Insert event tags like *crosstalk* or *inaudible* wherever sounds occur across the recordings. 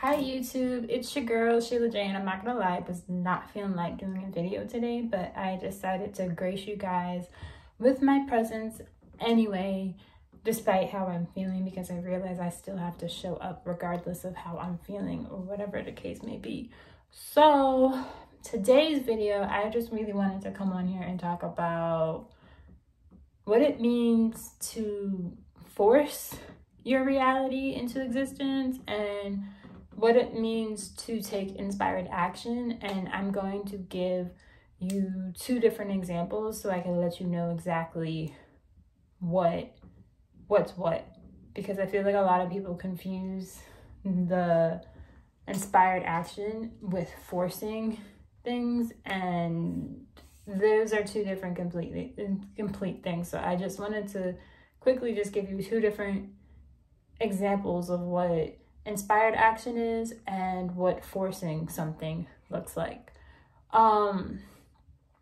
Hi YouTube, it's your girl Sheila J. I'm not gonna lie, I was not feeling like doing a video today, but I decided to grace you guys with my presence anyway, despite how I'm feeling, because I realize I still have to show up regardless of how I'm feeling or whatever the case may be. So today's video, I just really wanted to come on here and talk about what it means to force your reality into existence and what it means to take inspired action. And I'm going to give you two different examples so I can let you know exactly what what's what because I feel like a lot of people confuse the inspired action with forcing things and those are two different completely complete things so I just wanted to quickly just give you two different examples of what inspired action is and what forcing something looks like. Um,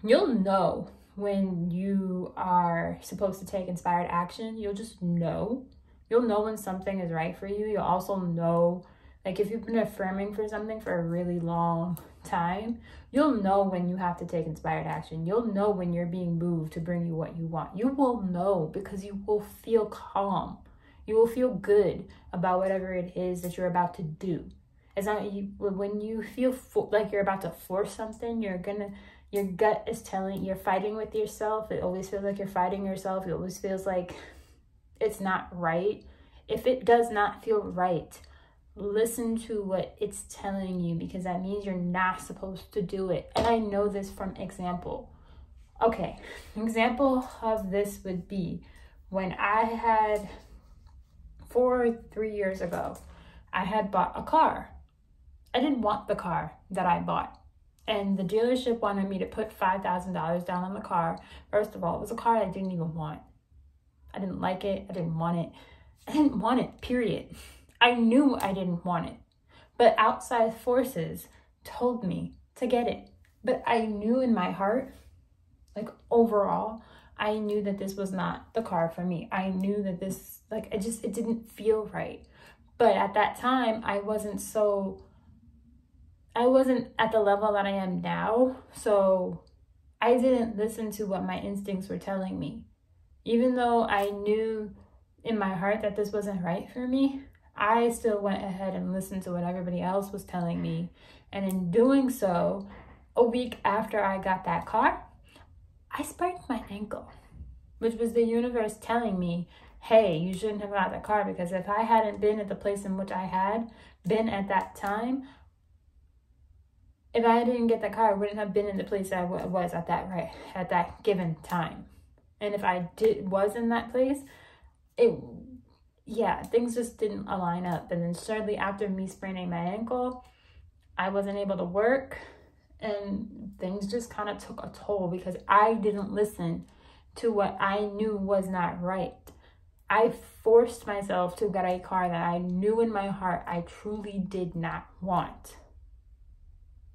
you'll know when you are supposed to take inspired action. You'll just know. You'll know when something is right for you. You'll also know, like if you've been affirming for something for a really long time, you'll know when you have to take inspired action. You'll know when you're being moved to bring you what you want. You will know because you will feel calm you will feel good about whatever it is that you're about to do. It's not you when you feel fo- like you're about to force something, you're gonna your gut is telling you're fighting with yourself. It always feels like you're fighting yourself. It always feels like it's not right. If it does not feel right, listen to what it's telling you because that means you're not supposed to do it. And I know this from example. Okay, *laughs* example of this would be when I had four, three years ago, I had bought a car. I didn't want the car that I bought. And the dealership wanted me to put $5,000 down on the car. First of all, it was a car I didn't even want. I didn't like it. I didn't want it. I didn't want it, period. I knew I didn't want it. But outside forces told me to get it. But I knew in my heart, like overall, I knew that this was not the car for me. I knew that this, like, it just, it didn't feel right. But at that time, I wasn't so, I wasn't at the level that I am now. So I didn't listen to what my instincts were telling me. Even though I knew in my heart that this wasn't right for me, I still went ahead and listened to what everybody else was telling me. And in doing so, a week after I got that car, I sprained my ankle, which was the universe telling me, hey, you shouldn't have got the car because if I hadn't been at the place in which I had been at that time, if I didn't get the car, I wouldn't have been in the place I was at that right at that given time. And if I did was in that place, it yeah, things just didn't align up. And then shortly after me spraining my ankle, I wasn't able to work and things just kind of took a toll because I didn't listen to what I knew was not right. I forced myself to get a car that I knew in my heart I truly did not want.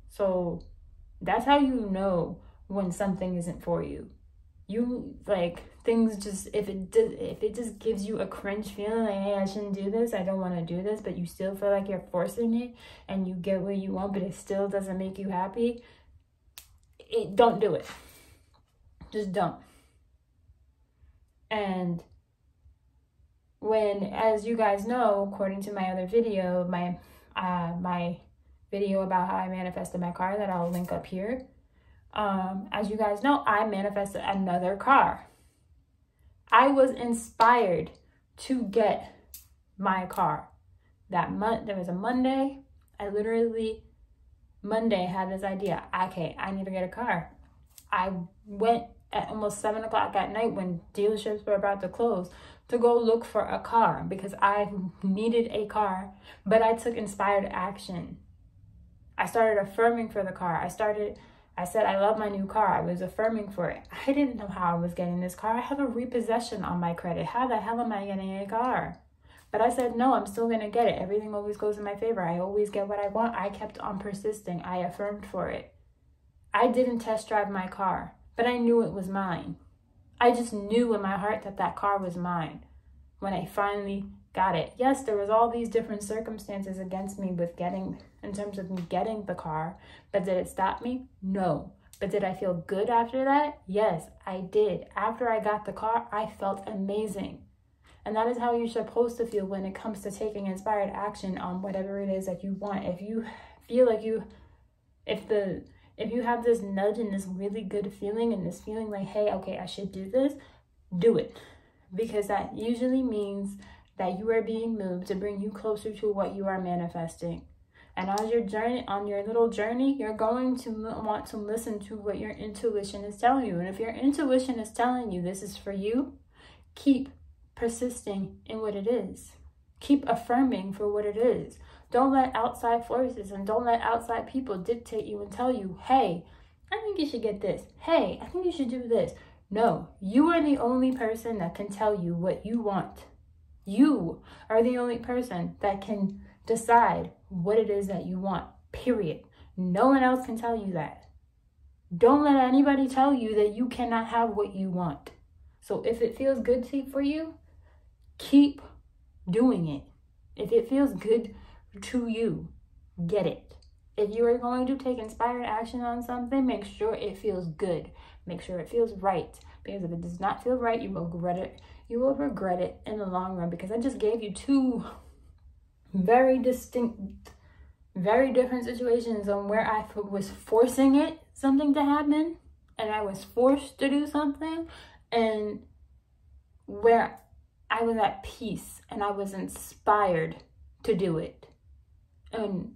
So that's how you know when something isn't for you. You like things just if it does if it just gives you a cringe feeling like hey I shouldn't do this I don't want to do this but you still feel like you're forcing it and you get what you want but it still doesn't make you happy it don't do it. Just don't. And when as you guys know according to my other video my uh my video about how I manifested my car that I'll link up here um as you guys know I manifested another car I was inspired to get my car. That month, there was a Monday. I literally, Monday, had this idea. Okay, I need to get a car. I went at almost seven o'clock at night when dealerships were about to close to go look for a car because I needed a car, but I took inspired action. I started affirming for the car. I started I said, I love my new car. I was affirming for it. I didn't know how I was getting this car. I have a repossession on my credit. How the hell am I getting a car? But I said, no, I'm still going to get it. Everything always goes in my favor. I always get what I want. I kept on persisting. I affirmed for it. I didn't test drive my car, but I knew it was mine. I just knew in my heart that that car was mine when I finally got it. Yes, there was all these different circumstances against me with getting, in terms of me getting the car, but did it stop me? No. But did I feel good after that? Yes, I did. After I got the car, I felt amazing. And that is how you're supposed to feel when it comes to taking inspired action on whatever it is that you want. If you feel like you, if the, if you have this nudge and this really good feeling and this feeling like, hey, okay, I should do this, do it. Because that usually means that you are being moved to bring you closer to what you are manifesting. And as your journey on your little journey, you're going to want to listen to what your intuition is telling you. And if your intuition is telling you this is for you, keep persisting in what it is. Keep affirming for what it is. Don't let outside forces and don't let outside people dictate you and tell you, hey, I think you should get this. Hey, I think you should do this. No, you are the only person that can tell you what you want. You are the only person that can decide what it is that you want, period. No one else can tell you that. Don't let anybody tell you that you cannot have what you want. So if it feels good to, for you, keep doing it. If it feels good to you, get it. If you are going to take inspired action on something, make sure it feels good. Make sure it feels right. Because if it does not feel right, you will regret it. You will regret it in the long run because I just gave you two very distinct, very different situations on where I was forcing it, something to happen, and I was forced to do something, and where I was at peace and I was inspired to do it. And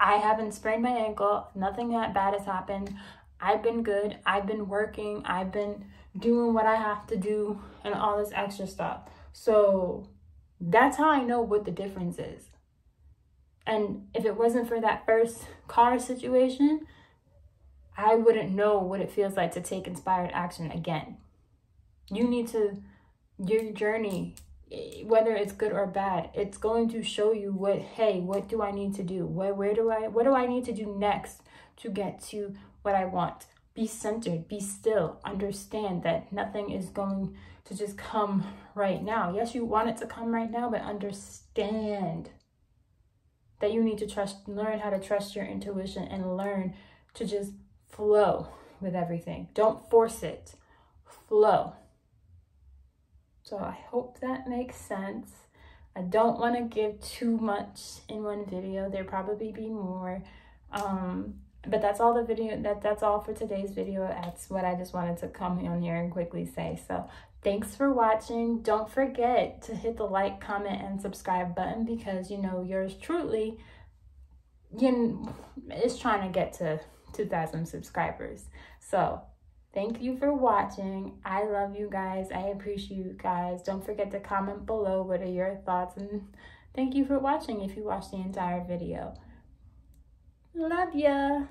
I haven't sprained my ankle, nothing that bad has happened. I've been good, I've been working, I've been doing what I have to do, and all this extra stuff. So that's how I know what the difference is. And if it wasn't for that first car situation, I wouldn't know what it feels like to take inspired action again. You need to, your journey, whether it's good or bad, it's going to show you what, hey, what do I need to do? Where, where do I, what do I need to do next to get to what I want? Be centered, be still, understand that nothing is going to just come right now. Yes, you want it to come right now, but understand that you need to trust, learn how to trust your intuition and learn to just flow with everything. Don't force it, flow. So I hope that makes sense. I don't want to give too much in one video. There probably be more. Um, but that's all the video that that's all for today's video. That's what i just wanted to come on here and quickly say. So thanks for watching. Don't forget to hit the like comment and subscribe button because you know yours truly you is trying to get to 2000 subscribers. So thank you for watching. I love you guys. I appreciate you guys. Don't forget to comment below what are your thoughts and thank you for watching if you watched the entire video Love ya.